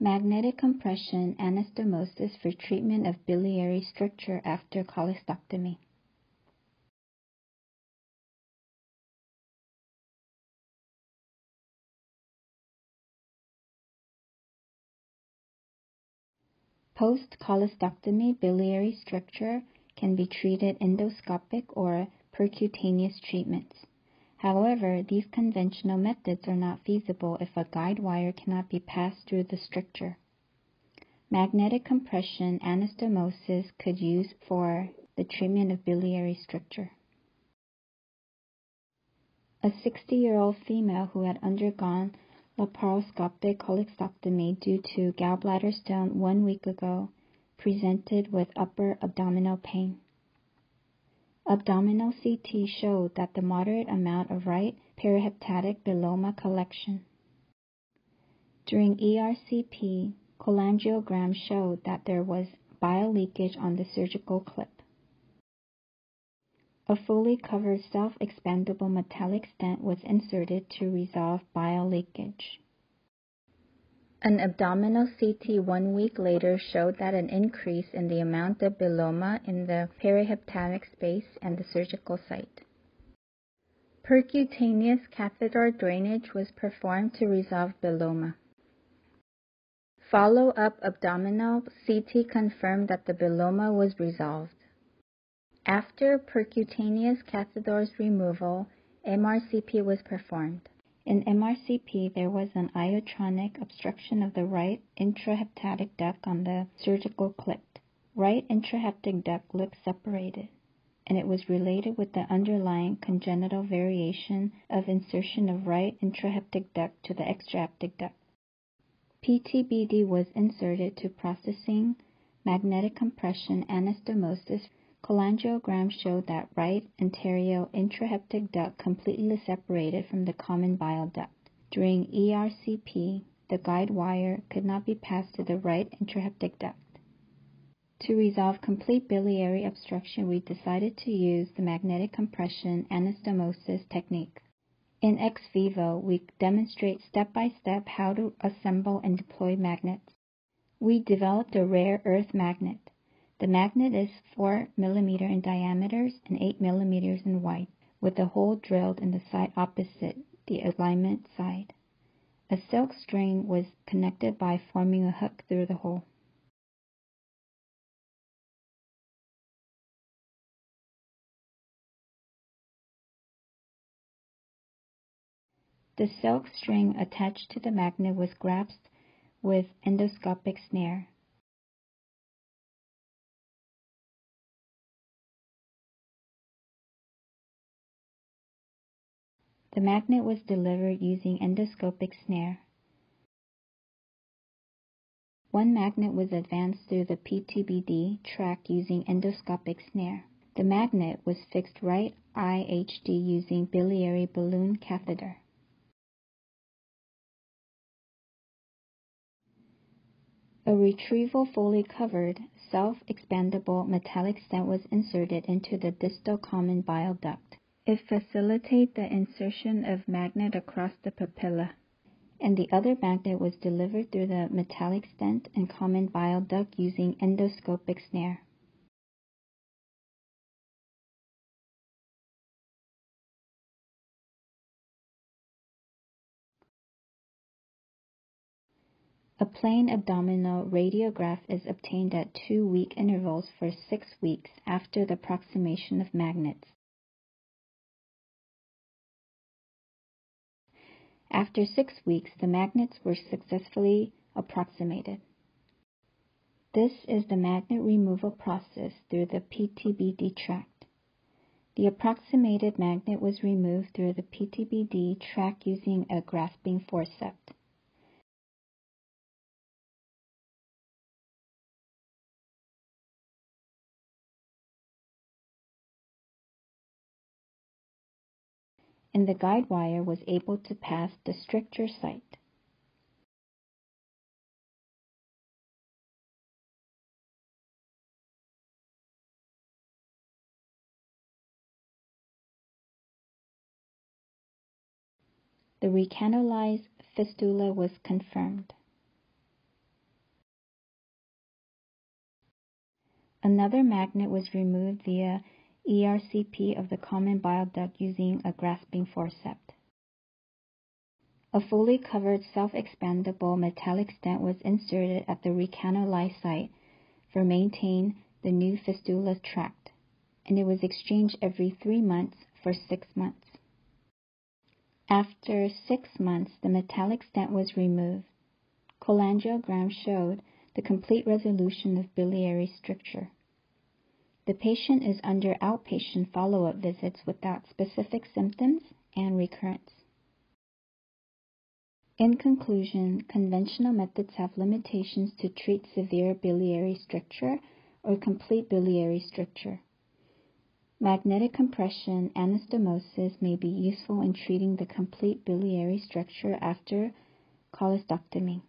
Magnetic compression anastomosis for treatment of biliary stricture after cholecystectomy. Post-cholecystectomy biliary stricture can be treated endoscopic or percutaneous treatments. However, these conventional methods are not feasible if a guide wire cannot be passed through the stricture. Magnetic compression anastomosis could use for the treatment of biliary stricture. A 60-year-old female who had undergone laparoscopic cholecystectomy due to gallbladder stone one week ago presented with upper abdominal pain. Abdominal CT showed that the moderate amount of right perihepatic biloma collection. During ERCP, cholangiogram showed that there was bile leakage on the surgical clip. A fully covered self-expandable metallic stent was inserted to resolve bile leakage. An abdominal CT one week later showed that an increase in the amount of biloma in the perihepatic space and the surgical site. Percutaneous catheter drainage was performed to resolve biloma. Follow-up abdominal CT confirmed that the biloma was resolved. After percutaneous catheters removal, MRCP was performed. In MRCP, there was an iatrogenic obstruction of the right intrahepatic duct on the surgical clip. Right intrahepatic duct lip separated, and it was related with the underlying congenital variation of insertion of right intrahepatic duct to the extrahepatic duct. PTBD was inserted to processing magnetic compression anastomosis Cholangiogram showed that right anterior intrahepatic duct completely separated from the common bile duct. During ERCP, the guide wire could not be passed to the right intrahepatic duct. To resolve complete biliary obstruction, we decided to use the magnetic compression anastomosis technique. In ex vivo, we demonstrate step by step how to assemble and deploy magnets. We developed a rare earth magnet. The magnet is 4 mm in diameter and 8 mm in width, with a hole drilled in the side opposite the alignment side. A silk string was connected by forming a hook through the hole. The silk string attached to the magnet was grasped with endoscopic snare. The magnet was delivered using endoscopic snare. One magnet was advanced through the PTBD track using endoscopic snare. The magnet was fixed right IHD using biliary balloon catheter. A retrieval fully covered, self-expandable metallic stent was inserted into the distal common bile duct. It facilitated the insertion of magnet across the papilla, and the other magnet was delivered through the metallic stent and common bile duct using endoscopic snare. A plain abdominal radiograph is obtained at two-week intervals for six weeks after the approximation of magnets. After six weeks, the magnets were successfully approximated. This is the magnet removal process through the PTBD tract. The approximated magnet was removed through the PTBD tract using a grasping forceps. and the guide wire was able to pass the stricture site. The recanalized fistula was confirmed. Another magnet was removed via ERCP of the common bile duct using a grasping forceps. A fully covered self-expandable metallic stent was inserted at the recanalized site for maintain the new fistula tract, and it was exchanged every three months for six months. After six months, the metallic stent was removed. Cholangiogram showed the complete resolution of biliary stricture. The patient is under outpatient follow-up visits without specific symptoms and recurrence. In conclusion, conventional methods have limitations to treat severe biliary stricture or complete biliary stricture. Magnetic compression anastomosis may be useful in treating the complete biliary stricture after cholecystectomy.